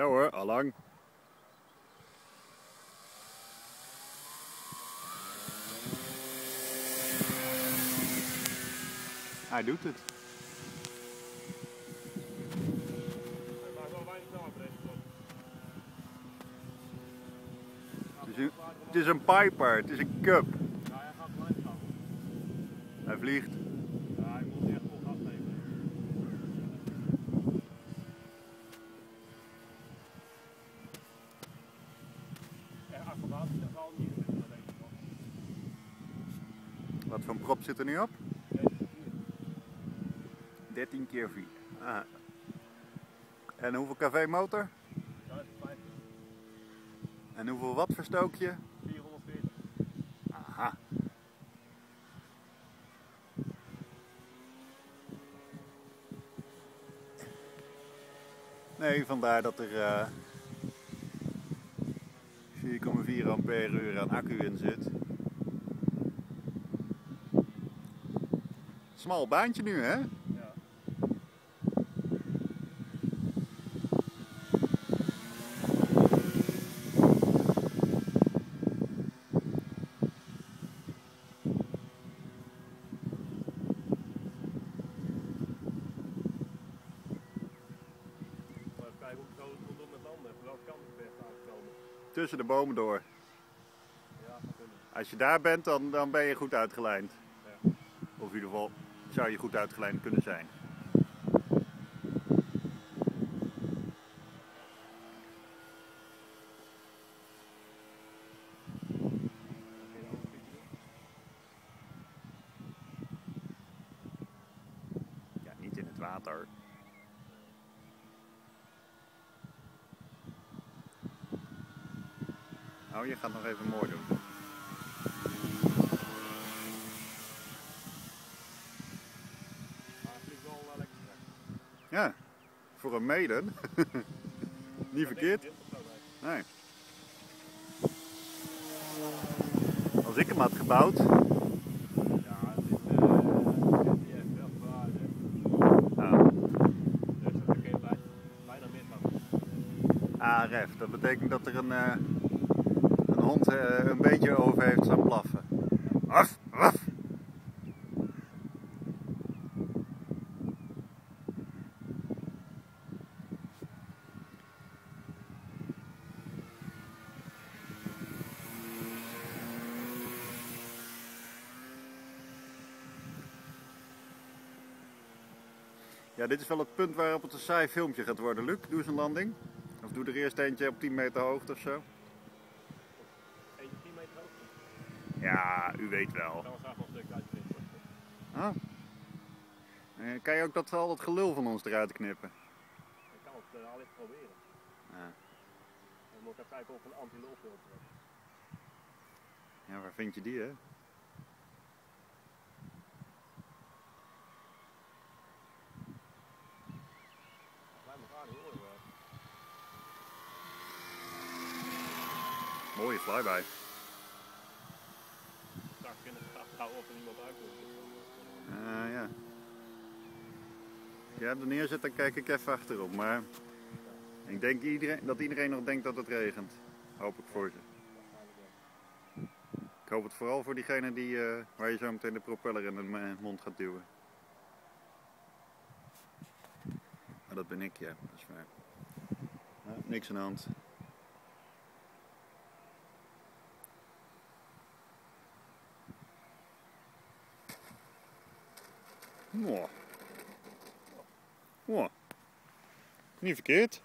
Ja hoor, allang. Hij doet het. Het is een, het is een Piper, het is een Cup. Hij vliegt. Wat voor prop zit er nu op? Deze is hier. 13 keer 4. Ah. En hoeveel kV motor? 1050, En hoeveel watt verstook je? 440. Aha. Nee, vandaar dat er eh 4,4 ampère uur aan accu in zit. Smal baantje nu, hè? Ja. Maar even kijken hoe ik zo moet doen met handen. Welke kant het best uitkomen. Tussen de bomen door. Als je daar bent, dan, dan ben je goed uitgelijnd. Of in ieder geval zou je goed uitgelijnd kunnen zijn. Ja, niet in het water. Oh, je gaat nog even mooi doen. Ja, voor een maiden. niet verkeerd. Nee. Als ik hem had gebouwd, Ja, het is GTF, wel zwaar. nou, Dus dat bij, bijna misgaan. ARF, dat betekent dat er een, een hond eh, een beetje over heeft staan blaffen. Af, af. Ja, dit is wel het punt waarop het een saai filmpje gaat worden. Luc, doe eens een landing. Of doe er eerst eentje op 10 meter hoogte of zo. Eentje 10 meter hoogte. Ja, u weet wel. Ah. Eh, Kan je ook dat, al dat gelul van ons eruit knippen? Ik kan het uh, allicht proberen. Ja. Dan moet ik even kijken of een anti-lulfilter is. ja, waar vind je die hè? Mooie flyby. Er uitkomt. Ah ja. Ja, er neerzet, dan kijk ik even achterop. Maar ik denk iedereen, dat iedereen nog denkt dat het regent. Hoop ik voor ze. Ik hoop het vooral voor diegene die, eh, waar je zo meteen de propeller in de mond gaat duwen. Maar dat ben ik, ja. Dat is waar. Ja, niks aan de hand. Mwah. Mwah. Niet verkeerd.